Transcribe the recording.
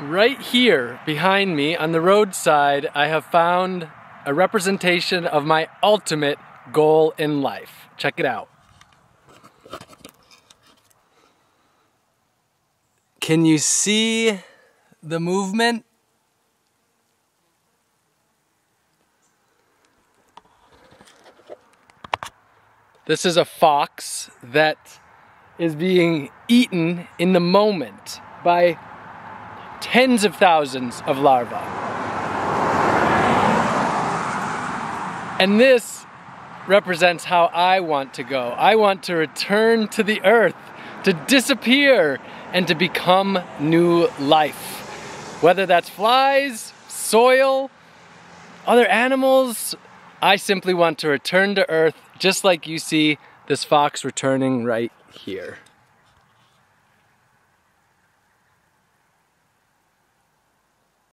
Right here behind me on the roadside, I have found a representation of my ultimate goal in life. Check it out. Can you see the movement? This is a fox that is being eaten in the moment by tens of thousands of larvae. And this represents how I want to go. I want to return to the earth, to disappear, and to become new life. Whether that's flies, soil, other animals, I simply want to return to earth just like you see this fox returning right here.